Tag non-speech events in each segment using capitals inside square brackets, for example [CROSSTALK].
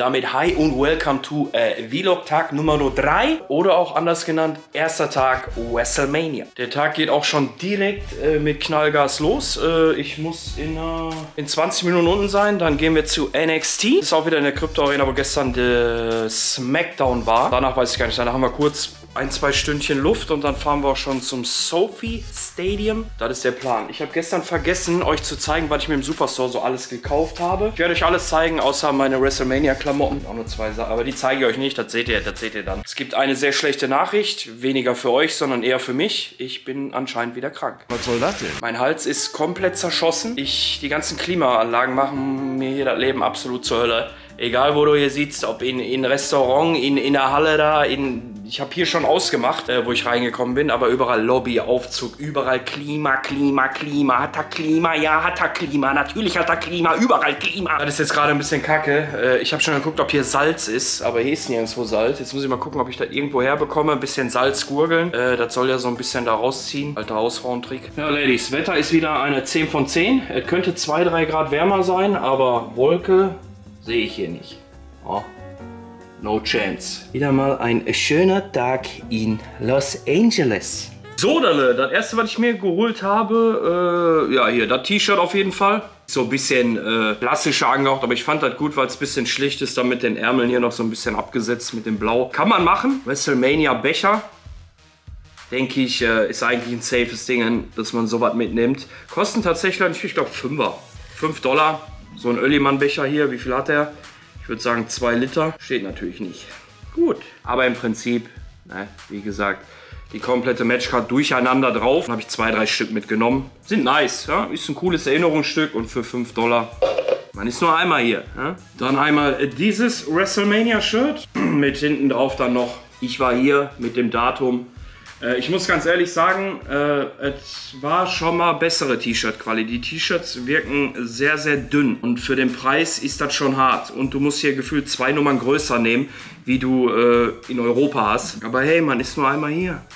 Damit hi und welcome to äh, Vlog Tag Nummer 3 oder auch anders genannt, erster Tag WrestleMania. Der Tag geht auch schon direkt äh, mit Knallgas los. Äh, ich muss in, äh, in 20 Minuten unten sein, dann gehen wir zu NXT. Ist auch wieder in der Crypto Arena, wo gestern der Smackdown war. Danach weiß ich gar nicht, danach haben wir kurz ein, zwei Stündchen Luft und dann fahren wir auch schon zum Sophie Stadium. Das ist der Plan. Ich habe gestern vergessen, euch zu zeigen, was ich mir im Superstore so alles gekauft habe. Ich werde euch alles zeigen, außer meine WrestleMania-Klamotten. Auch nur zwei Sachen, aber die zeige ich euch nicht. Das seht ihr, das seht ihr dann. Es gibt eine sehr schlechte Nachricht. Weniger für euch, sondern eher für mich. Ich bin anscheinend wieder krank. Was soll das denn? Mein Hals ist komplett zerschossen. Ich, die ganzen Klimaanlagen machen mir hier das Leben absolut zur Hölle. Egal, wo du hier sitzt, ob in, in Restaurant, in, in der Halle da, in, ich habe hier schon ausgemacht, äh, wo ich reingekommen bin, aber überall Lobby, Aufzug, überall Klima, Klima, Klima, hat er Klima, ja, hat er Klima, natürlich hat er Klima, überall Klima. Das ist jetzt gerade ein bisschen kacke. Äh, ich habe schon geguckt, ob hier Salz ist, aber hier ist nirgendwo Salz. Jetzt muss ich mal gucken, ob ich das irgendwo herbekomme, ein bisschen Salz gurgeln. Äh, das soll ja so ein bisschen da rausziehen. Alter Hausfrauentrick. Ja, Ladies, Wetter ist wieder eine 10 von 10. Es könnte 2-3 Grad wärmer sein, aber Wolke sehe ich hier nicht. Oh. No chance. Wieder mal ein schöner Tag in Los Angeles. So, Dalle, das erste, was ich mir geholt habe, äh, ja, hier, das T-Shirt auf jeden Fall. So ein bisschen äh, klassischer angehaucht, aber ich fand das gut, weil es ein bisschen schlicht ist, dann mit den Ärmeln hier noch so ein bisschen abgesetzt mit dem Blau. Kann man machen. WrestleMania Becher. Denke ich, äh, ist eigentlich ein safes Ding, dass man sowas mitnimmt. Kosten tatsächlich, ich glaube, 5er. 5 Dollar. So ein Öllimann-Becher hier, wie viel hat der? Ich würde sagen 2 Liter. Steht natürlich nicht. Gut. Aber im Prinzip, ne, wie gesagt, die komplette Matchcard durcheinander drauf. Dann habe ich zwei, drei Stück mitgenommen. Sind nice, ja? Ist ein cooles Erinnerungsstück und für 5 Dollar. Man ist nur einmal hier. Ja? Dann einmal dieses WrestleMania-Shirt [CLEARS THROAT] mit hinten drauf dann noch. Ich war hier mit dem Datum äh, ich muss ganz ehrlich sagen, äh, es war schon mal bessere T-Shirt-Qualität. Die T-Shirts wirken sehr, sehr dünn und für den Preis ist das schon hart. Und du musst hier gefühlt zwei Nummern größer nehmen, wie du äh, in Europa hast. Aber hey, man ist nur einmal hier. [LAUGHS]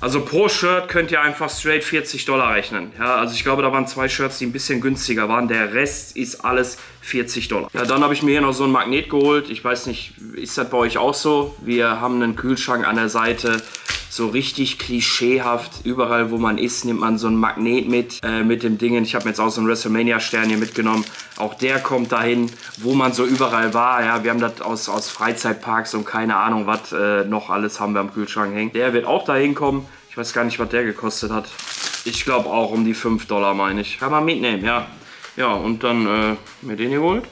Also pro Shirt könnt ihr einfach straight 40 Dollar rechnen. Ja, also ich glaube, da waren zwei Shirts, die ein bisschen günstiger waren. Der Rest ist alles 40 Dollar. Ja, dann habe ich mir hier noch so ein Magnet geholt. Ich weiß nicht, ist das bei euch auch so? Wir haben einen Kühlschrank an der Seite so richtig klischeehaft. Überall, wo man ist, nimmt man so ein Magnet mit, äh, mit dem Dingen. Ich habe mir jetzt auch so einen WrestleMania-Stern hier mitgenommen. Auch der kommt dahin, wo man so überall war. Ja, wir haben das aus, aus Freizeitparks und keine Ahnung, was äh, noch alles haben wir am Kühlschrank hängen. Der wird auch dahin kommen. Ich weiß gar nicht, was der gekostet hat. Ich glaube auch um die 5 Dollar, meine ich. Kann man mitnehmen, ja. Ja, und dann äh, mir den geholt.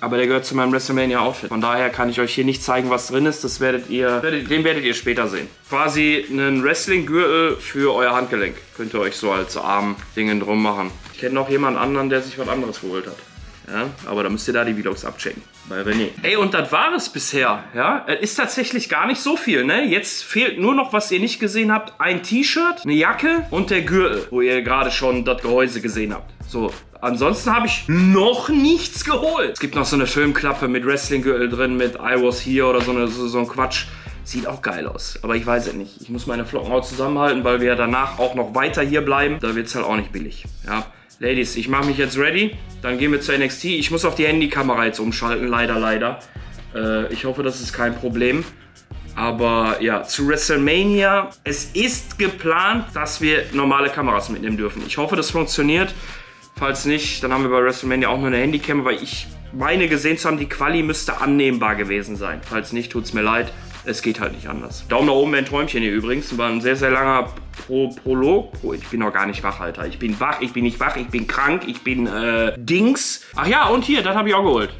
Aber der gehört zu meinem WrestleMania Outfit. Von daher kann ich euch hier nicht zeigen, was drin ist. Das werdet ihr, den werdet ihr später sehen. Quasi einen Wrestling-Gürtel für euer Handgelenk. Könnt ihr euch so als Arm-Dingen drum machen. Ich kenne noch jemanden anderen, der sich was anderes geholt hat. Ja, aber da müsst ihr da die Vlogs abchecken. Bei René. Ey, und das war es bisher. Ja, es ist tatsächlich gar nicht so viel. Ne? Jetzt fehlt nur noch, was ihr nicht gesehen habt, ein T-Shirt, eine Jacke und der Gürtel, wo ihr gerade schon das Gehäuse gesehen habt. So, Ansonsten habe ich noch nichts geholt. Es gibt noch so eine Filmklappe mit Wrestling-Gürtel drin, mit I Was Here oder so, eine, so, so ein Quatsch. Sieht auch geil aus. Aber ich weiß es nicht. Ich muss meine Flocken auch zusammenhalten, weil wir danach auch noch weiter hier bleiben. Da wird es halt auch nicht billig. Ja. Ladies, ich mache mich jetzt ready. Dann gehen wir zur NXT. Ich muss auf die Handykamera jetzt umschalten. Leider, leider. Äh, ich hoffe, das ist kein Problem. Aber ja, zu WrestleMania. Es ist geplant, dass wir normale Kameras mitnehmen dürfen. Ich hoffe, das funktioniert. Falls nicht, dann haben wir bei WrestleMania auch nur eine Handycam, weil ich meine gesehen zu haben, die Quali müsste annehmbar gewesen sein. Falls nicht, tut es mir leid. Es geht halt nicht anders. Daumen nach oben, ein Träumchen hier übrigens. War ein sehr, sehr langer Pro Prolog. Oh, ich bin noch gar nicht wach, Alter. Ich bin wach, ich bin nicht wach, ich bin krank, ich bin äh, Dings. Ach ja, und hier, das habe ich auch geholt.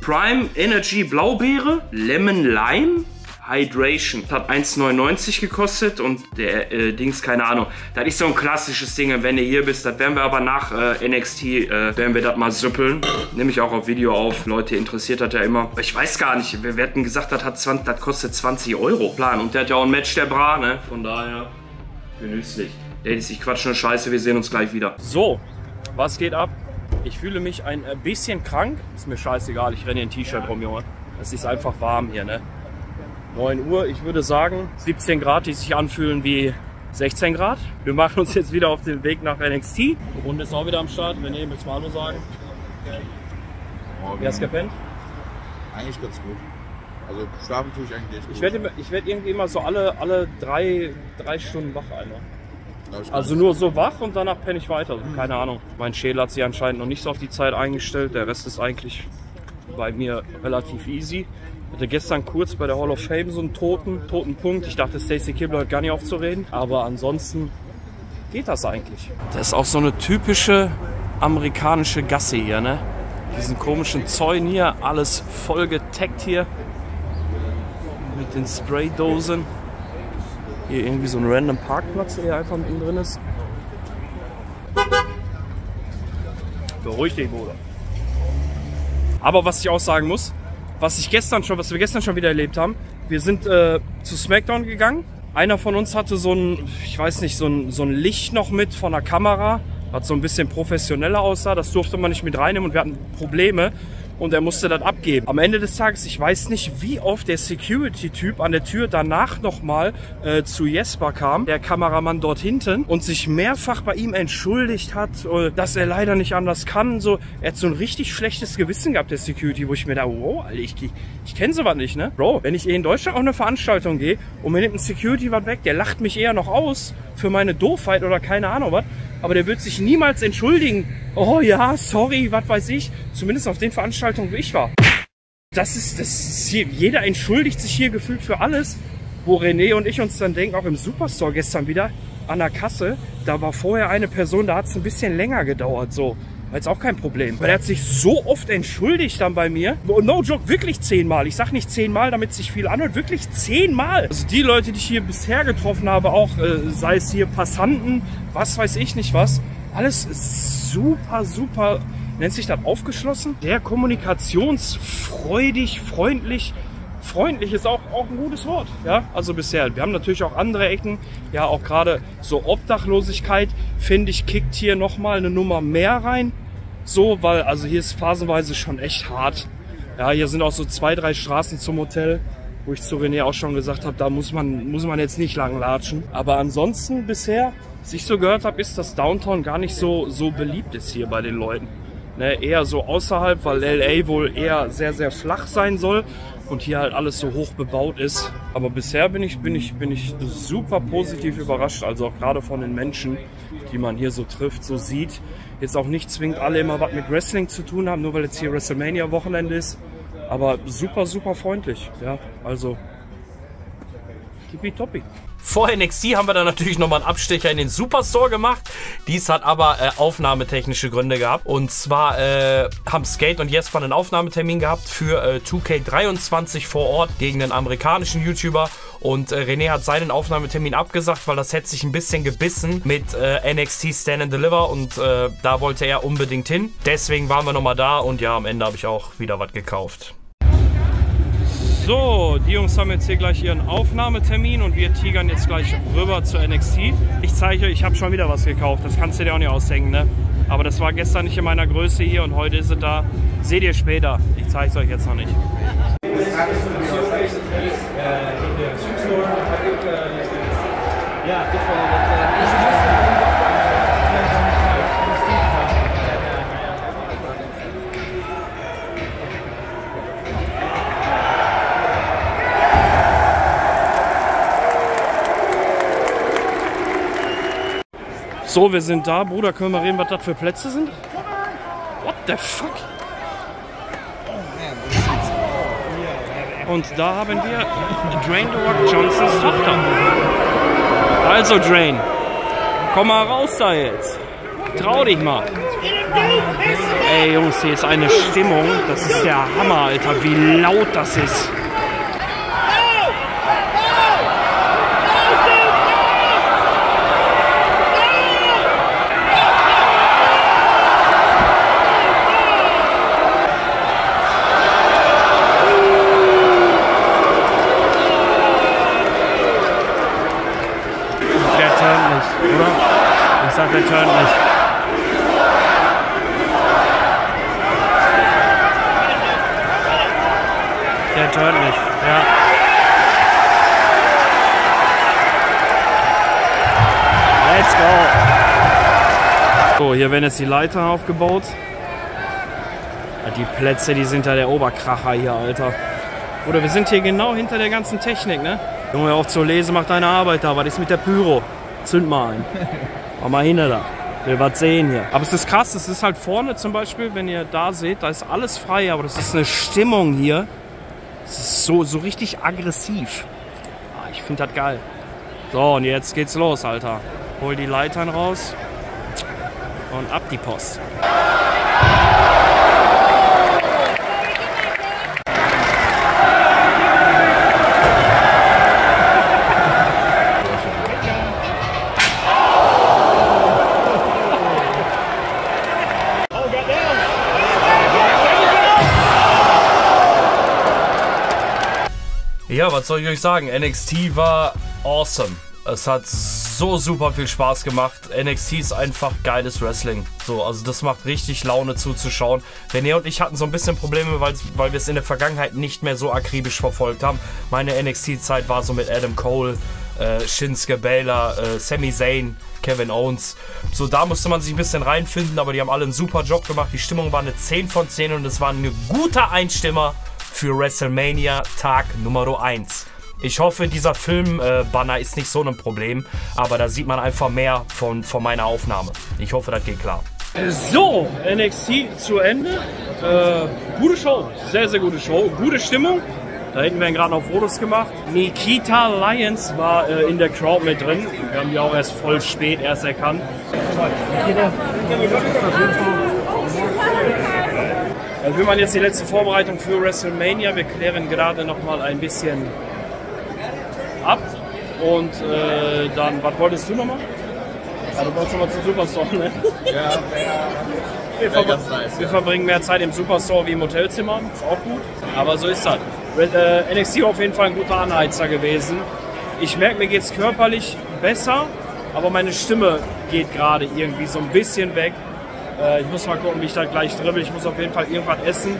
Prime Energy Blaubeere, Lemon Lime, Hydration. Das hat 1,99 gekostet und der äh, Dings, keine Ahnung. Das ist so ein klassisches Ding, wenn du hier bist. Das werden wir aber nach äh, NXT, äh, werden wir das mal süppeln. Nehme ich auch auf Video auf. Leute, interessiert das ja immer. Ich weiß gar nicht, wir, wir hatten gesagt, das, hat 20, das kostet 20 Euro. Plan. Und der hat ja auch ein Match, der Bra, ne? Von daher, genüsslich. Ladies, ich quatsch nur Scheiße, wir sehen uns gleich wieder. So, was geht ab? Ich fühle mich ein bisschen krank. Ist mir scheißegal, ich renne in T-Shirt rum, Junge. Es ist einfach warm hier, ne? 9 Uhr, ich würde sagen 17 Grad, die sich anfühlen wie 16 Grad. Wir machen uns jetzt wieder auf den Weg nach NXT. Die Runde ist auch wieder am Start. Wenn ihr willst mal Hallo sagen. Morgen. Wie hast du gepennt? Eigentlich ganz gut. Also schlafen tue ich eigentlich echt gut. Ich werde werd irgendwie immer so alle, alle drei, drei Stunden wach einmal. Also nur so wach und danach penne ich weiter. Also keine Ahnung. Mein Schädel hat sich anscheinend noch nicht so auf die Zeit eingestellt. Der Rest ist eigentlich bei mir relativ easy. Hatte gestern kurz bei der Hall of Fame so einen toten, toten Punkt. Ich dachte, Stacey Kibler hat gar nicht aufzureden. Aber ansonsten geht das eigentlich. Das ist auch so eine typische amerikanische Gasse hier, ne? Diesen komischen Zäunen hier, alles voll getaggt hier. Mit den Spraydosen. Hier irgendwie so ein random Parkplatz, der hier einfach mitten drin ist. Beruhig dich, Bruder. Aber was ich auch sagen muss, was ich gestern schon, was wir gestern schon wieder erlebt haben, wir sind äh, zu SmackDown gegangen. Einer von uns hatte so ein, ich weiß nicht, so ein, so ein Licht noch mit von der Kamera, was so ein bisschen professioneller aussah. Das durfte man nicht mit reinnehmen und wir hatten Probleme und er musste das abgeben. Am Ende des Tages, ich weiß nicht, wie oft der Security-Typ an der Tür danach nochmal äh, zu Jesper kam, der Kameramann dort hinten, und sich mehrfach bei ihm entschuldigt hat, äh, dass er leider nicht anders kann. So, er hat so ein richtig schlechtes Gewissen gehabt, der Security, wo ich mir da, wow, Alter, ich, ich kenne sowas nicht, ne? Bro, wenn ich eh in Deutschland auf eine Veranstaltung gehe und mir nimmt ein Security was weg, der lacht mich eher noch aus für meine Doofheit oder keine Ahnung was aber der wird sich niemals entschuldigen. Oh ja, sorry, was weiß ich. Zumindest auf den Veranstaltungen, wo ich war. Das ist, das ist hier, jeder entschuldigt sich hier gefühlt für alles, wo René und ich uns dann denken, auch im Superstore gestern wieder an der Kasse, da war vorher eine Person, da hat es ein bisschen länger gedauert, so. War jetzt auch kein Problem. Weil er hat sich so oft entschuldigt dann bei mir. No joke, wirklich zehnmal. Ich sag nicht zehnmal, damit sich viel anhört. Wirklich zehnmal. Also die Leute, die ich hier bisher getroffen habe, auch äh, sei es hier Passanten, was weiß ich nicht was. Alles super, super, nennt sich das aufgeschlossen? Sehr kommunikationsfreudig, freundlich. Freundlich ist auch, auch ein gutes Wort, ja, also bisher. Wir haben natürlich auch andere Ecken, ja, auch gerade so Obdachlosigkeit, finde ich, kickt hier nochmal eine Nummer mehr rein. So, weil, also hier ist phasenweise schon echt hart. Ja, hier sind auch so zwei, drei Straßen zum Hotel, wo ich zu René auch schon gesagt habe, da muss man, muss man jetzt nicht lang latschen. Aber ansonsten bisher, was ich so gehört habe, ist, dass Downtown gar nicht so, so beliebt ist hier bei den Leuten. Ne, eher so außerhalb, weil LA wohl eher sehr, sehr flach sein soll und hier halt alles so hoch bebaut ist. Aber bisher bin ich, bin ich, bin ich super positiv überrascht, also auch gerade von den Menschen, die man hier so trifft, so sieht. Jetzt auch nicht zwingend alle immer was mit Wrestling zu tun haben, nur weil jetzt hier WrestleMania-Wochenende ist. Aber super, super freundlich, ja, also tippitoppi. Vor NXT haben wir dann natürlich nochmal einen Abstecher in den Superstore gemacht. Dies hat aber äh, aufnahmetechnische Gründe gehabt. Und zwar äh, haben Skate und Jesper einen Aufnahmetermin gehabt für äh, 2K23 vor Ort gegen einen amerikanischen YouTuber. Und äh, René hat seinen Aufnahmetermin abgesagt, weil das hätte sich ein bisschen gebissen mit äh, NXT Stand and Deliver. Und äh, da wollte er unbedingt hin. Deswegen waren wir nochmal da. Und ja, am Ende habe ich auch wieder was gekauft. So, die Jungs haben jetzt hier gleich ihren Aufnahmetermin und wir tigern jetzt gleich rüber zu NXT. Ich zeige euch, ich habe schon wieder was gekauft. Das kannst du dir auch nicht ausdenken, ne? Aber das war gestern nicht in meiner Größe hier und heute ist es da. Seht ihr später. Ich zeige es euch jetzt noch nicht. So, wir sind da. Bruder, können wir reden, was das für Plätze sind? What the fuck? Und da haben wir Drain the Rock Johnsons Tochter. Also, Drain, komm mal raus da jetzt. Trau dich mal. Ey, Jungs, hier ist eine Stimmung. Das ist der Hammer, Alter, wie laut das ist. Der turnt nicht, oder? Ich sag, der turnt nicht. Der turnt nicht, ja. Let's go. So, werden jetzt die Leitern aufgebaut. Die Plätze, die sind da der Oberkracher hier, Alter. Oder wir sind hier genau hinter der ganzen Technik, ne? Junge, auf zur Lese, mach deine Arbeit da. Was ist mit der Pyro? Zünd mal ein. Mach mal hinter da. Will was sehen hier. Aber es ist krass, es ist halt vorne zum Beispiel, wenn ihr da seht, da ist alles frei, aber das ist eine Stimmung hier. Es ist so, so richtig aggressiv. Ah, ich finde das geil. So, und jetzt geht's los, Alter. Hol die Leitern raus und ab die Post. Ja, was soll ich euch sagen? NXT war awesome. Es hat so super viel Spaß gemacht. NXT ist einfach geiles Wrestling. So, also das macht richtig Laune zuzuschauen. René und ich hatten so ein bisschen Probleme, weil, weil wir es in der Vergangenheit nicht mehr so akribisch verfolgt haben. Meine NXT-Zeit war so mit Adam Cole, äh, Shinsuke Baylor, äh, Sami Zayn, Kevin Owens. So, da musste man sich ein bisschen reinfinden, aber die haben alle einen super Job gemacht. Die Stimmung war eine 10 von 10 und es war ein guter Einstimmer für WrestleMania Tag Nummer 1. Ich hoffe, dieser Film-Banner ist nicht so ein Problem, aber da sieht man einfach mehr von, von meiner Aufnahme. Ich hoffe, das geht klar. So, NXT zu Ende. Äh, gute Show, sehr, sehr gute Show. Gute Stimmung. Da hinten werden gerade noch Fotos gemacht. Nikita Lyons war äh, in der Crowd mit drin. Wir haben die auch erst voll spät erst erkannt. Also wir machen jetzt die letzte Vorbereitung für WrestleMania. Wir klären gerade noch mal ein bisschen. Und äh, dann, was wolltest du nochmal? Ja, du wolltest nochmal zum Superstore, ne? Ja, Wir, ver nice, wir verbringen mehr Zeit im Superstore wie im Hotelzimmer. Ist auch gut. Aber so ist das. Äh, NXT war auf jeden Fall ein guter Anheizer gewesen. Ich merke, mir geht es körperlich besser, aber meine Stimme geht gerade irgendwie so ein bisschen weg. Äh, ich muss mal gucken, wie ich da gleich dribbel. Ich muss auf jeden Fall irgendwas essen,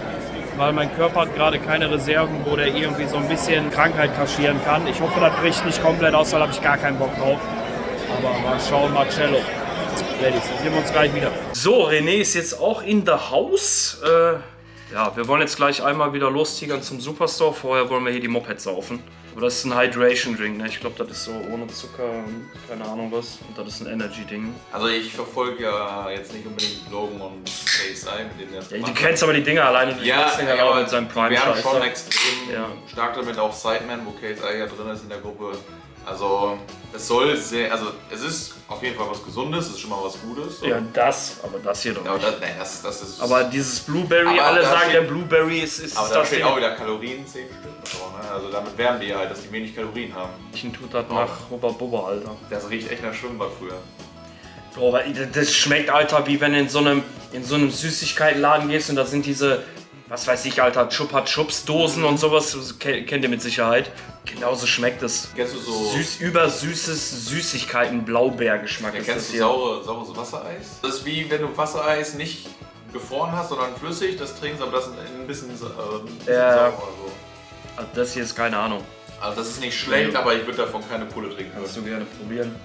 weil mein Körper hat gerade keine Reserven, wo der irgendwie so ein bisschen Krankheit kaschieren kann. Ich hoffe, das bricht nicht komplett aus, weil habe ich gar keinen Bock drauf. Aber mal schauen, Marcello. Ladies, wir sehen uns gleich wieder. So, René ist jetzt auch in der Haus. Äh, ja, wir wollen jetzt gleich einmal wieder lostigern zum Superstore. Vorher wollen wir hier die Mopeds saufen. Aber das ist ein Hydration Drink, ne? Ich glaube, das ist so ohne Zucker und keine Ahnung was. Und das ist ein Energy Ding. Also ich verfolge ja jetzt nicht unbedingt Logan und KSI, mit denen er das Ja, du kennst aber die Dinger alleine durch Ja, Wrestling ja, mit seinem Prime wir haben schon extrem Ja. stark damit auch Sideman, wo KSI ja drin ist in der Gruppe. Also es soll sehr, also es ist auf jeden Fall was Gesundes, es ist schon mal was Gutes. Ja, das, aber das hier doch Ja, aber nicht. das, nee, das, das ist. Aber dieses Blueberry, Aber alle da sagen, steht- der Blueberry ist, ist aber da das steht Ding. auch wieder Kalorien 10 Stück. ne? Also damit werben die halt, dass die wenig Kalorien haben. Ich tut das nach Hubba Bubba, Alter. Das riecht echt nach Schwimmbad früher. Bro, das schmeckt, Alter, wie wenn du in so einem, in so einem Süßigkeitenladen gehst und da sind diese, was weiß ich, Alter, Chupa Chups Dosen und sowas, kennt ihr mit Sicherheit. Genauso schmeckt es. Kennst du so. Süß, übersüßes Süßigkeiten, Blaubeergeschmack Ja, kennst du saure, saures Wassereis? Das ist wie wenn du Wassereis nicht gefroren hast, sondern flüssig, das trinkst, aber das ist ein bisschen, äh, ein bisschen Ja. sauer oder so. Also das hier ist keine Ahnung. Also das ist nicht schlecht, aber ich würde davon keine Pulle trinken. Kannst du gerne probieren.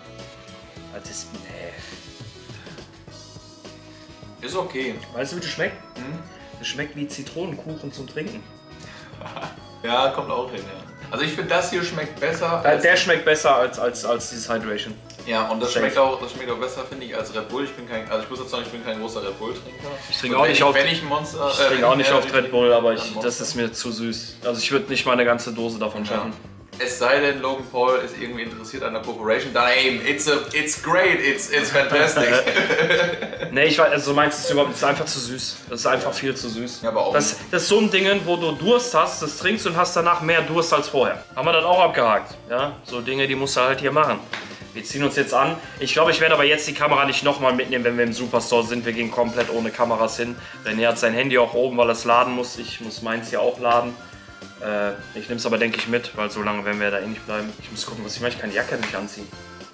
Das ist, nee. Ist okay. Weißt du, wie das schmeckt? Hm? Schmeckt wie Zitronenkuchen zum Trinken. [LAUGHS] Ja, kommt auch hin, ja. Also ich finde, das hier schmeckt besser. Der, als- der schmeckt besser als, als, als dieses Hydration. ja, und das Safe. schmeckt, auch, das schmeckt auch besser, finde ich, als Red Bull. Ich bin kein, also ich muss jetzt sagen, ich bin kein großer Red Bull-Trinker. Ich trinke auch nicht ich, auf- wenn ich Monster. Ich trinke auch nicht oft Red Bull, aber ich, das ist mir zu süß. Also ich würde nicht mal eine ganze Dose davon schaffen. Es sei denn, Logan Paul ist irgendwie interessiert an der Corporation, dann ey, it's, a, it's great, it's, it's fantastic. [LAUGHS] Nee, ich weiß, also du meinst es überhaupt, das ist einfach zu süß. Das ist einfach viel zu süß. Ja, aber auch- das, das ist so ein Ding, wo du Durst hast, das trinkst und hast danach mehr Durst als vorher. Haben wir das auch abgehakt. Ja, so Dinge, die musst du halt hier machen. Wir ziehen uns jetzt an. Ich glaube, ich werde aber jetzt die Kamera nicht nochmal mitnehmen, wenn wir im Superstore sind. Wir gehen komplett ohne Kameras hin. René hat sein Handy auch oben, weil er es laden muss. Ich muss meins hier auch laden. Äh, ich nehme es aber, denke ich, mit, weil so lange werden wir da eh nicht bleiben. Ich muss gucken, was ich mache. Ich kann die Jacke nicht anziehen.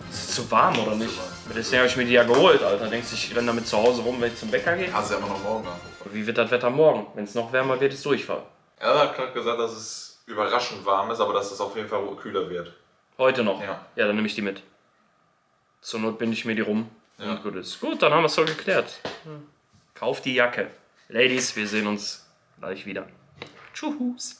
Ist es zu warm oder nicht? Deswegen habe ich mir die ja geholt, Alter. Denkst du, ich renne damit zu Hause rum, wenn ich zum Bäcker gehe? Hast du ja immer noch morgen. Und Wie wird das Wetter morgen? Wenn es noch wärmer wird, ist Durchfall. Er hat gerade gesagt, dass es überraschend warm ist, aber dass es auf jeden Fall kühler wird. Heute noch? Ja. Ja, dann nehme ich die mit. Zur Not binde ich mir die rum. Ja. Und gut ist. Gut, dann haben wir es so geklärt. Hm. Kauf die Jacke. Ladies, wir sehen uns gleich wieder. Tschüss.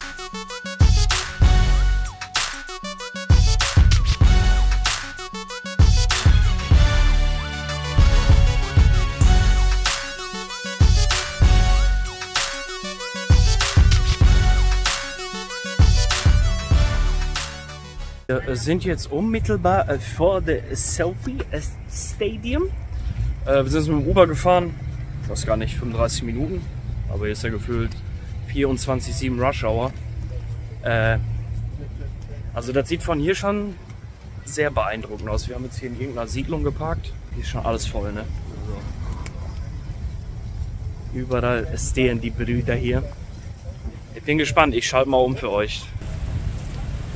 Wir sind jetzt unmittelbar äh, vor der Selfie Stadium. Äh, wir sind mit dem Uber gefahren, ich gar nicht, 35 Minuten, aber ist ja gefühlt 24-7 Rush Hour. Äh, also das sieht von hier schon sehr beeindruckend aus. Wir haben jetzt hier in irgendeiner Siedlung geparkt. Hier ist schon alles voll, ne? Also, überall stehen die Brüder hier. Ich bin gespannt, ich schalte mal um für euch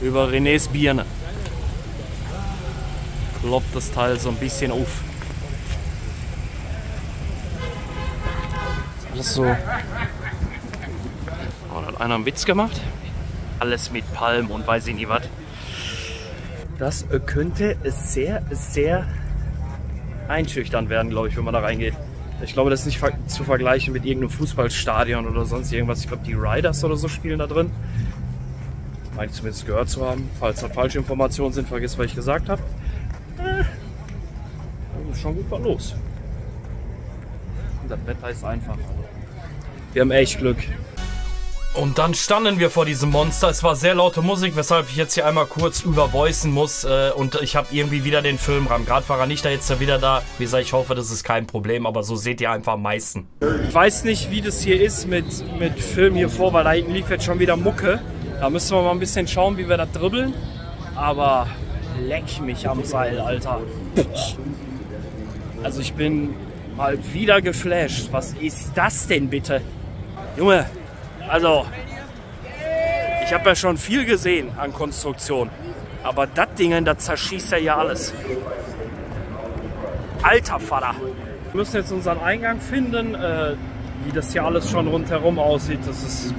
über Renés Birne. Kloppt das Teil so ein bisschen auf. Alles so. Hat einer einen Witz gemacht. Alles mit Palm und weiß ich nicht was. Das könnte sehr, sehr einschüchtern werden, glaube ich, wenn man da reingeht. Ich glaube, das ist nicht zu vergleichen mit irgendeinem Fußballstadion oder sonst irgendwas. Ich glaube, die Riders oder so spielen da drin meine ich zumindest gehört zu haben. Falls da falsche Informationen sind, vergiss, was ich gesagt habe. Äh, ist schon gut was los. Und das Wetter ist einfach. Wir haben echt Glück. Und dann standen wir vor diesem Monster. Es war sehr laute Musik, weshalb ich jetzt hier einmal kurz übervoicen muss. Äh, und ich habe irgendwie wieder den Filmrahmen. Gerade war er nicht da, jetzt wieder da. Wie gesagt, ich hoffe, das ist kein Problem, aber so seht ihr einfach am meisten. Ich weiß nicht, wie das hier ist mit, mit Film hier vor, weil da hinten lief jetzt schon wieder Mucke. Da müssen wir mal ein bisschen schauen, wie wir das dribbeln. Aber leck mich am Seil, Alter. Also ich bin mal wieder geflasht. Was ist das denn bitte? Junge, also ich habe ja schon viel gesehen an Konstruktion. Aber das Ding, das zerschießt ja hier alles. Alter Vater. Wir müssen jetzt unseren Eingang finden. Äh, wie das hier alles schon rundherum aussieht, das ist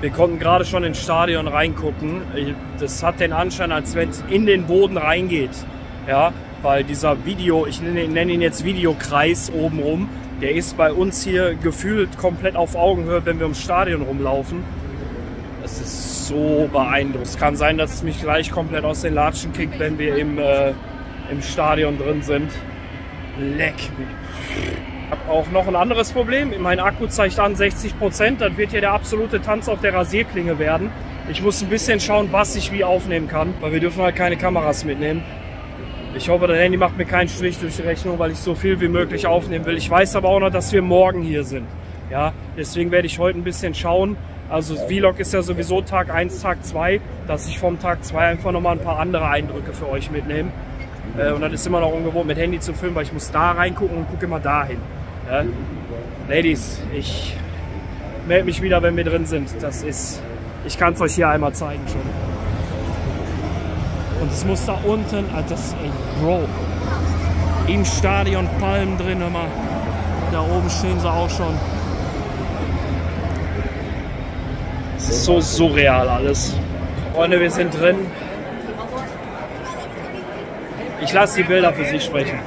wir konnten gerade schon ins Stadion reingucken. Das hat den Anschein, als wenn es in den Boden reingeht. Ja, weil dieser Video, ich nenne ihn jetzt Videokreis oben rum, der ist bei uns hier gefühlt komplett auf Augenhöhe, wenn wir ums Stadion rumlaufen. Es ist so beeindruckend. Es kann sein, dass es mich gleich komplett aus den Latschen kickt, wenn wir im, äh, im Stadion drin sind. Leck mich habe auch noch ein anderes Problem. Mein Akku zeigt an 60 Prozent. Dann wird hier der absolute Tanz auf der Rasierklinge werden. Ich muss ein bisschen schauen, was ich wie aufnehmen kann, weil wir dürfen halt keine Kameras mitnehmen. Ich hoffe, das Handy macht mir keinen Strich durch die Rechnung, weil ich so viel wie möglich aufnehmen will. Ich weiß aber auch noch, dass wir morgen hier sind. Ja, deswegen werde ich heute ein bisschen schauen. Also Vlog ist ja sowieso Tag 1, Tag 2, dass ich vom Tag 2 einfach nochmal ein paar andere Eindrücke für euch mitnehme. Äh, und das ist immer noch ungewohnt mit Handy zu filmen, weil ich muss da reingucken und gucke immer dahin. Ja? Ladies, ich melde mich wieder, wenn wir drin sind. Das ist, ich kann es euch hier einmal zeigen schon. Und es muss da unten, also das, ey, Bro, im Stadion Palmen drin, immer. Da oben stehen sie auch schon. Es ist so surreal alles. Freunde, wir sind drin. Ich lasse die Bilder für sich sprechen.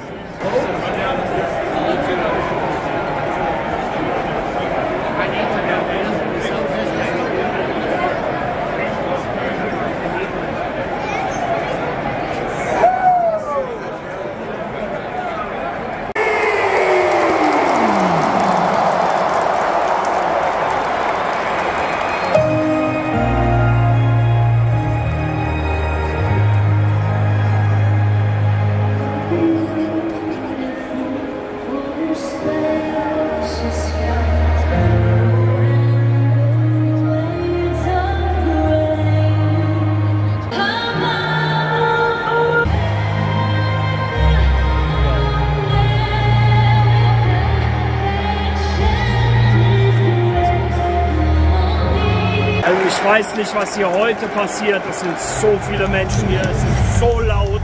Weiß nicht, was hier heute passiert. Es sind so viele Menschen hier, es ist so laut.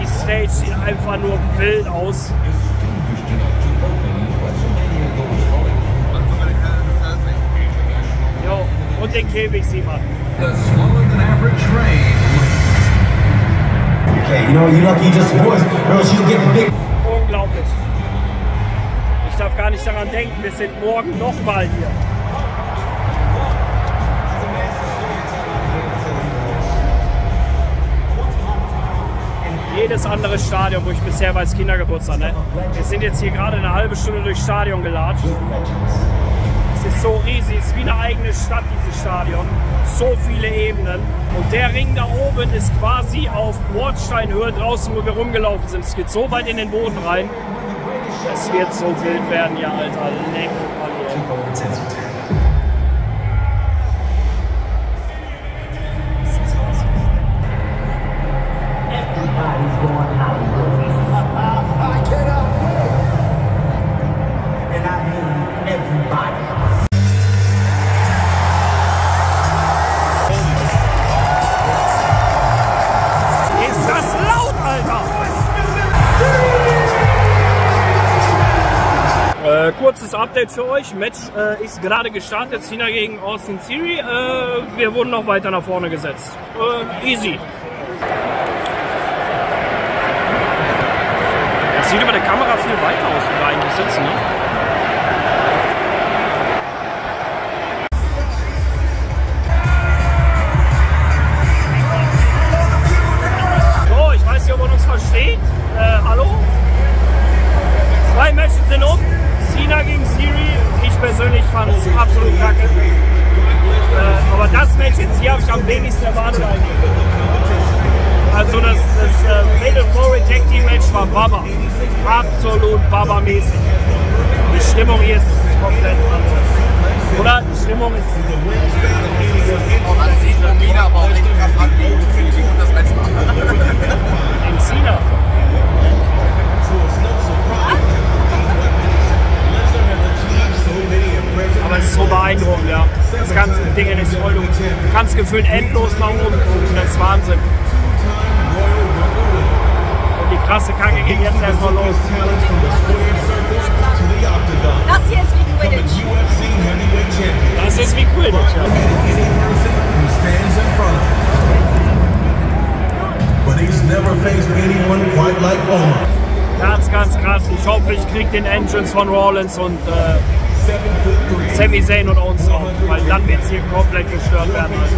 Die Stage sieht einfach nur wild aus. Jo, und den Käfig sieht man. Okay, you know, you lucky just voiced, or else you'll get big. Unglaublich. Ich darf gar nicht daran denken, wir sind morgen nochmal hier. Jedes andere Stadion, wo ich bisher war, als Kindergeburtstag. Ne? Wir sind jetzt hier gerade eine halbe Stunde durchs Stadion gelatscht. Es ist so riesig, es ist wie eine eigene Stadt, dieses Stadion. So viele Ebenen. Und der Ring da oben ist quasi auf Bordsteinhöhe draußen, wo wir rumgelaufen sind. Es geht so weit in den Boden rein. Es wird so wild werden hier, Alter. Leck, Alter. Äh, kurzes Update für euch. Match äh, ist gerade gestartet. China gegen Austin Theory. Äh, wir wurden noch weiter nach vorne gesetzt. Äh, easy. Das sieht über der Kamera viel weiter aus, wie wir eigentlich sitzen. Ne? Hier habe ich am wenigsten erwartet eigentlich. Also das, das äh, Fatal Four Tag Team Match war Baba. Absolut Baba-mäßig. Die Stimmung hier ist komplett anders. Oder? Die Stimmung ist... Man sieht Mina aber auch echt krass an, wie gut das Match macht. Gegen Aber es ist so beeindruckend, ja. Das ganze Ding ist voll. Du kannst gefühlt endlos nach oben gucken. Das ist Wahnsinn. Und die krasse Kacke geht jetzt erstmal los. Das hier ist wie Quidditch. Das ist wie Quidditch. Ja. Ganz, ganz krass. Ich hoffe, ich krieg den Entrance von Rollins und äh, Sami Zayn und uns drauf. Weil dann wird es hier komplett gestört werden. Also.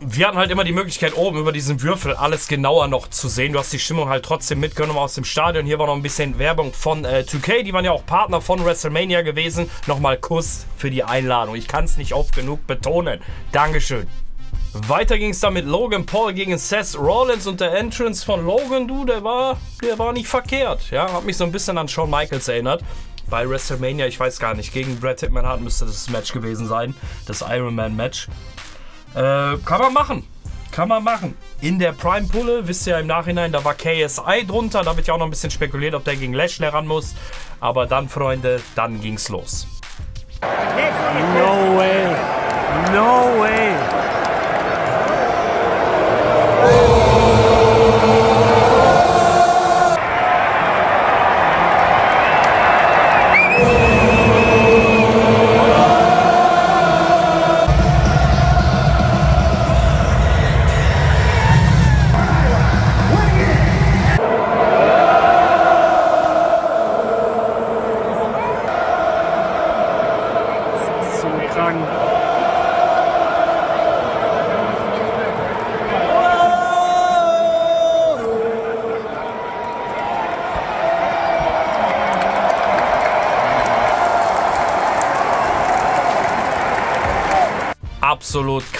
wir hatten halt immer die Möglichkeit, oben über diesen Würfel alles genauer noch zu sehen. Du hast die Stimmung halt trotzdem mitgenommen aus dem Stadion. Hier war noch ein bisschen Werbung von äh, 2K. Die waren ja auch Partner von WrestleMania gewesen. Nochmal Kuss für die Einladung. Ich kann es nicht oft genug betonen. Dankeschön. Weiter ging es dann mit Logan Paul gegen Seth Rollins und der Entrance von Logan, du, der war, der war nicht verkehrt. Ja, hat mich so ein bisschen an Shawn Michaels erinnert. Bei WrestleMania, ich weiß gar nicht, gegen Brad Hitman Hart müsste das Match gewesen sein. Das Iron Man Match. Äh, kann man machen. Kann man machen. In der Prime-Pulle, wisst ihr ja im Nachhinein, da war KSI drunter. Da wird ja auch noch ein bisschen spekuliert, ob der gegen Lashley ran muss. Aber dann, Freunde, dann ging's los. No way. No way.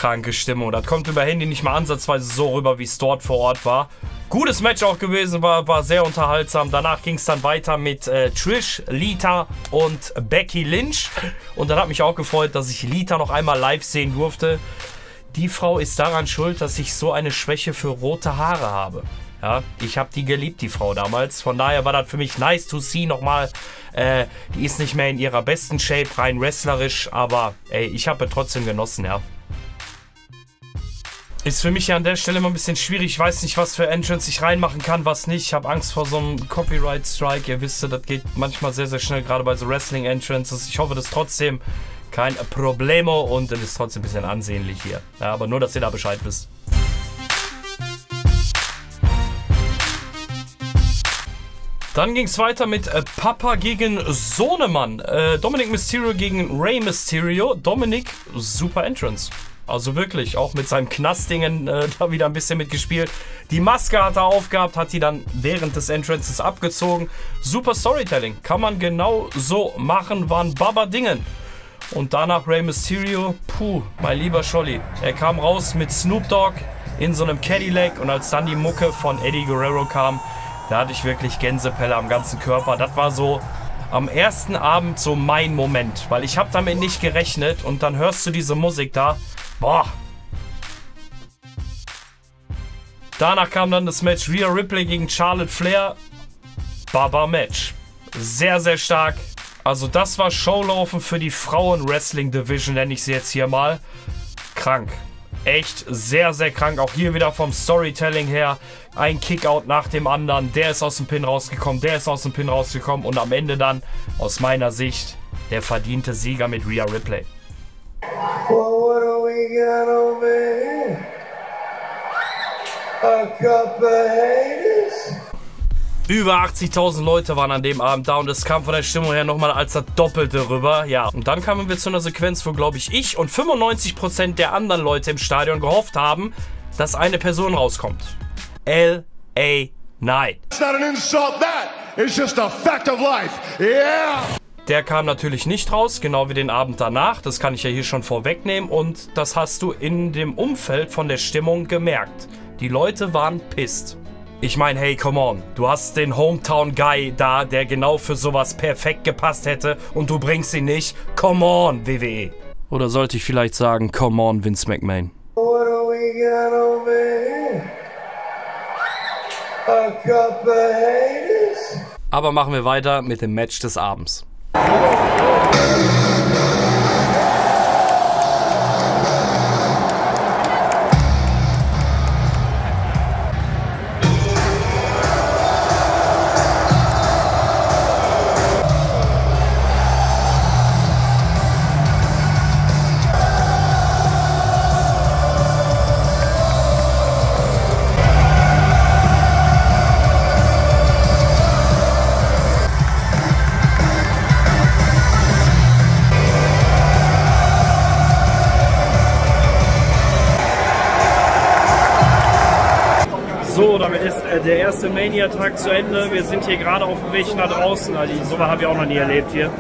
Kranke Stimmung. Das kommt über Handy nicht mal ansatzweise so rüber, wie es dort vor Ort war. Gutes Match auch gewesen, war, war sehr unterhaltsam. Danach ging es dann weiter mit äh, Trish, Lita und Becky Lynch. Und dann hat mich auch gefreut, dass ich Lita noch einmal live sehen durfte. Die Frau ist daran schuld, dass ich so eine Schwäche für rote Haare habe. Ja, ich habe die geliebt, die Frau damals. Von daher war das für mich nice to see nochmal. Äh, die ist nicht mehr in ihrer besten Shape, rein wrestlerisch, aber ey, ich habe trotzdem genossen, ja. Ist für mich ja an der Stelle immer ein bisschen schwierig. Ich weiß nicht, was für Entrance ich reinmachen kann, was nicht. Ich habe Angst vor so einem Copyright-Strike. Ihr wisst, das geht manchmal sehr, sehr schnell, gerade bei so Wrestling-Entrances. Ich hoffe, das ist trotzdem kein Problemo und es ist trotzdem ein bisschen ansehnlich hier. Ja, aber nur, dass ihr da Bescheid wisst. Dann ging es weiter mit äh, Papa gegen Sohnemann. Äh, Dominic Mysterio gegen Rey Mysterio. Dominic, super Entrance. Also wirklich, auch mit seinem Knastdingen äh, da wieder ein bisschen mitgespielt. Die Maske hat er aufgehabt, hat die dann während des Entrances abgezogen. Super Storytelling. Kann man genau so machen, waren Baba Dingen. Und danach Rey Mysterio. Puh, mein lieber Scholli. Er kam raus mit Snoop Dogg in so einem Cadillac und als dann die Mucke von Eddie Guerrero kam, da hatte ich wirklich Gänsepelle am ganzen Körper. Das war so am ersten Abend so mein Moment, weil ich habe damit nicht gerechnet und dann hörst du diese Musik da. Boah. Danach kam dann das Match Rhea Ripley gegen Charlotte Flair. Baba Match. Sehr, sehr stark. Also das war Showlaufen für die Frauen-Wrestling-Division, nenne ich sie jetzt hier mal. Krank. Echt sehr, sehr krank. Auch hier wieder vom Storytelling her. Ein Kickout nach dem anderen. Der ist aus dem Pin rausgekommen, der ist aus dem Pin rausgekommen. Und am Ende dann, aus meiner Sicht, der verdiente Sieger mit Rhea Ripley. Well, what do we got over here? A couple haters? Über 80.000 Leute waren an dem Abend da und es kam von der Stimmung her nochmal als das Doppelte rüber. Ja, und dann kamen wir zu einer Sequenz, wo, glaube ich, ich und 95% der anderen Leute im Stadion gehofft haben, dass eine Person rauskommt. L.A. Knight. It's not an insult, that is just a fact of life. Yeah! Der kam natürlich nicht raus, genau wie den Abend danach. Das kann ich ja hier schon vorwegnehmen. Und das hast du in dem Umfeld von der Stimmung gemerkt. Die Leute waren pisst. Ich meine, hey, come on. Du hast den Hometown-Guy da, der genau für sowas perfekt gepasst hätte und du bringst ihn nicht. Come on, WWE. Oder sollte ich vielleicht sagen, come on, Vince McMahon. What do we got over here? A couple haters? Aber machen wir weiter mit dem Match des Abends. Thank you. Damit ist äh, der erste Mania-Tag zu Ende. Wir sind hier gerade auf dem Weg nach draußen. Also, so was habe ich auch noch nie erlebt hier.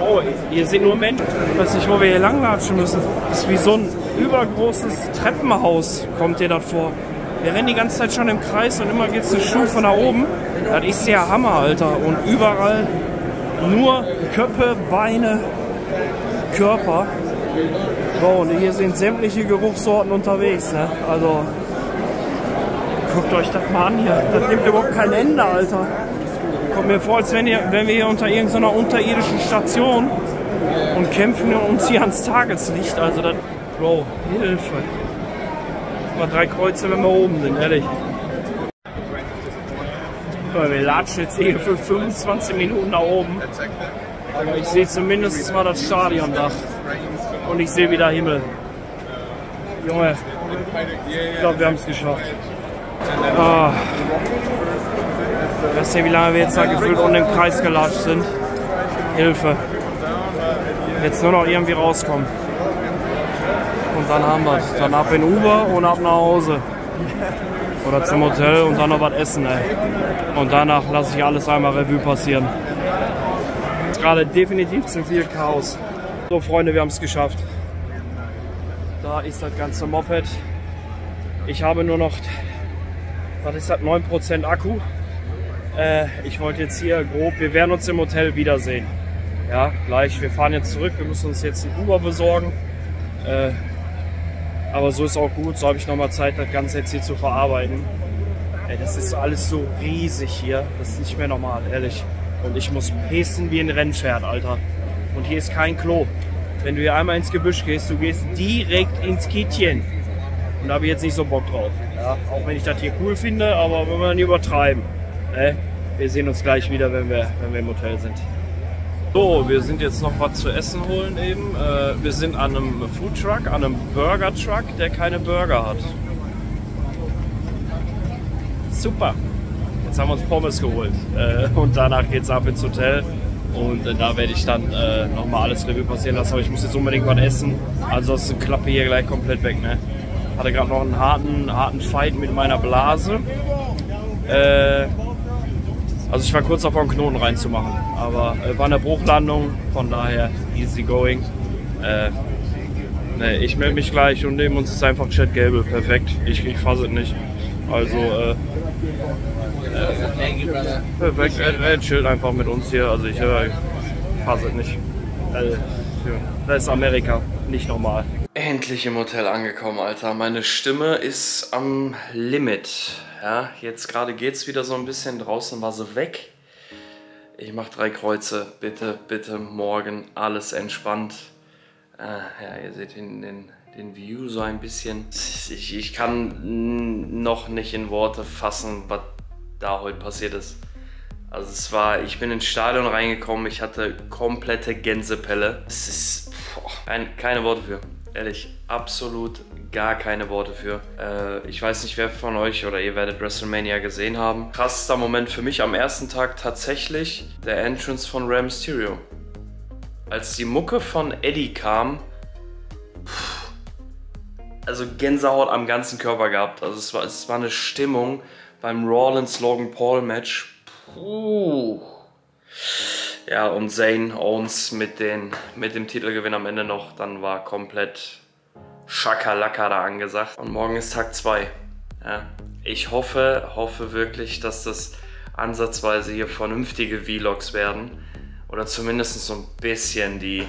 Oh, hier sind nur Menschen. Ich weiß nicht, wo wir hier langlatschen müssen. Das ist wie so ein übergroßes Treppenhaus, kommt dir das vor. Wir rennen die ganze Zeit schon im Kreis und immer geht es eine Stufe nach oben. Das ist ja Hammer, Alter. Und überall nur Köpfe, Beine, Körper. So, und hier sind sämtliche Geruchssorten unterwegs. Ne? Also, Guckt euch das mal an hier. Das nimmt überhaupt kein Ende, Alter. Kommt mir vor, als wenn, ihr, wenn wir hier unter irgendeiner unterirdischen Station und kämpfen uns hier ans Tageslicht. Also das. Bro, Hilfe. Mal drei Kreuze, wenn wir oben sind, ehrlich. Mal, Wir latschen jetzt hier für 25 Minuten nach oben. Aber ich sehe zumindest mal das Stadiondach. Und ich sehe wieder Himmel. Junge, ich glaube, wir haben es geschafft. Ah. Weißt du, wie lange wir jetzt da gefühlt unten im Kreis gelatscht sind? Hilfe. Jetzt nur noch irgendwie rauskommen. Und dann haben wir es. Dann ab in Uber und ab nach Hause. Oder zum Hotel und dann noch was essen, ey. Und danach lasse ich alles einmal Revue passieren. Gerade definitiv zu viel Chaos. So, Freunde, wir haben es geschafft. Da ist das ganze Moped. Ich habe nur noch was ist das, 9% Akku. Äh, ich wollte jetzt hier grob, wir werden uns im Hotel wiedersehen. Ja, gleich, wir fahren jetzt zurück, wir müssen uns jetzt ein Uber besorgen. Äh, aber so ist auch gut, so habe ich nochmal Zeit, das Ganze jetzt hier zu verarbeiten. Ey, das ist alles so riesig hier, das ist nicht mehr normal, ehrlich. Und ich muss pissen wie ein Rennpferd, Alter. Und hier ist kein Klo. Wenn du hier einmal ins Gebüsch gehst, du gehst direkt ins Kittchen. Und da habe ich jetzt nicht so Bock drauf. Ja, auch wenn ich das hier cool finde, aber wenn wir nicht übertreiben. Ne? Wir sehen uns gleich wieder, wenn wir, wenn wir im Hotel sind. So, wir sind jetzt noch was zu essen holen eben. Äh, wir sind an einem Foodtruck, an einem Burger Truck, der keine Burger hat. Super. Jetzt haben wir uns Pommes geholt äh, und danach geht's ab ins Hotel. Und äh, da werde ich dann äh, nochmal alles Revue passieren lassen. Aber ich muss jetzt unbedingt was essen. Ansonsten klappe hier gleich komplett weg. Ne? Hatte gerade noch einen harten, harten Fight mit meiner Blase. Äh, also ich war kurz davor, einen Knoten reinzumachen. Aber äh, war eine Bruchlandung, von daher easy going. Äh, ne, ich melde mich gleich und neben uns ist einfach Chat Gable. Perfekt. Ich, ich fasse es nicht. Also, äh, Perfekt, er, er chillt einfach mit uns hier. Also ich äh, fasse es nicht. Ja, das ist Amerika, nicht normal. Endlich im Hotel angekommen, Alter. Meine Stimme ist am Limit. Ja, jetzt gerade geht's wieder so ein bisschen. Draußen war sie weg. Ich mache drei Kreuze. Bitte, bitte morgen alles entspannt. Äh, ja, ihr seht den, den, den View so ein bisschen. Ich, ich kann noch nicht in Worte fassen, was da heute passiert ist. Also es war, ich bin ins Stadion reingekommen, ich hatte komplette Gänsepelle. Es ist boah, ein, keine Worte für. Ehrlich, absolut gar keine Worte für. Äh, ich weiß nicht, wer von euch oder ihr werdet WrestleMania gesehen haben. Krassester Moment für mich am ersten Tag tatsächlich der Entrance von Rey Mysterio. Als die Mucke von Eddie kam, pff, also Gänsehaut am ganzen Körper gehabt. Also es war, es war eine Stimmung beim Rollins Logan Paul Match. Puh. Ja, und Zane Owens mit, den, mit dem Titelgewinn am Ende noch, dann war komplett Schakalaka da angesagt. Und morgen ist Tag 2. Ja, ich hoffe, hoffe wirklich, dass das ansatzweise hier vernünftige Vlogs werden. Oder zumindest so ein bisschen die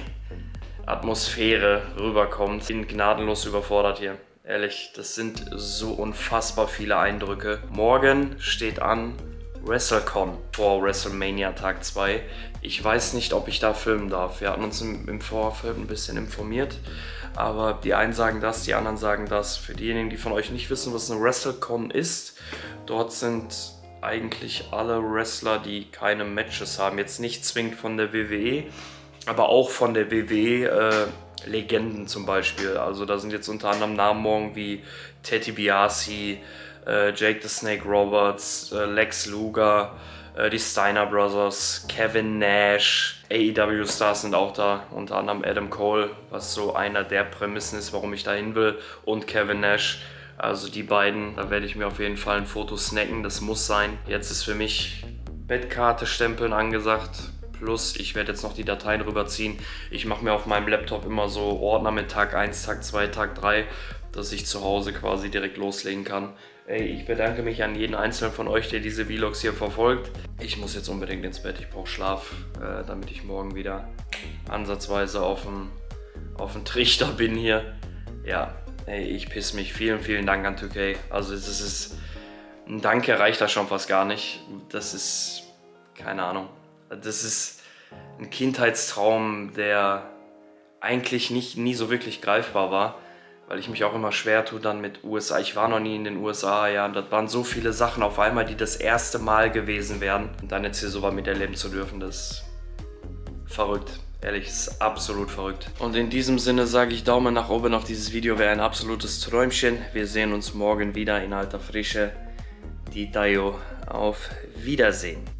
Atmosphäre rüberkommt. Ich bin gnadenlos überfordert hier. Ehrlich, das sind so unfassbar viele Eindrücke. Morgen steht an WrestleCon vor WrestleMania Tag 2. Ich weiß nicht, ob ich da filmen darf. Wir hatten uns im, im, Vorfeld ein bisschen informiert, aber die einen sagen das, die anderen sagen das. Für diejenigen, die von euch nicht wissen, was eine WrestleCon ist, dort sind eigentlich alle Wrestler, die keine Matches haben. Jetzt nicht zwingend von der WWE, aber auch von der WWE äh, Legenden zum Beispiel. Also da sind jetzt unter anderem Namen morgen wie Teddy Biasi, äh, Jake the Snake Roberts, äh, Lex Luger, die Steiner Brothers, Kevin Nash, AEW Stars sind auch da, unter anderem Adam Cole, was so einer der Prämissen ist, warum ich da hin will, und Kevin Nash. Also die beiden, da werde ich mir auf jeden Fall ein Foto snacken, das muss sein. Jetzt ist für mich Bettkarte stempeln angesagt. Plus, ich werde jetzt noch die Dateien rüberziehen. Ich mache mir auf meinem Laptop immer so Ordner mit Tag 1, Tag 2, Tag 3, dass ich zu Hause quasi direkt loslegen kann. Ich bedanke mich an jeden einzelnen von euch, der diese Vlogs hier verfolgt. Ich muss jetzt unbedingt ins Bett, ich brauche Schlaf, äh, damit ich morgen wieder ansatzweise auf dem, auf dem Trichter bin hier. Ja, ich piss mich. Vielen, vielen Dank an 2K. Also es ist, ein Danke reicht da schon fast gar nicht. Das ist, keine Ahnung. Das ist ein Kindheitstraum, der eigentlich nicht, nie so wirklich greifbar war, weil ich mich auch immer schwer tue dann mit USA. Ich war noch nie in den USA, ja, und das waren so viele Sachen auf einmal, die das erste Mal gewesen wären. Und dann jetzt hier so was miterleben zu dürfen, das ist verrückt. Ehrlich, ist absolut verrückt. Und in diesem Sinne sage ich Daumen nach oben auf dieses Video, wäre ein absolutes Träumchen. Wir sehen uns morgen wieder in alter Frische. Die Dayo, auf Wiedersehen.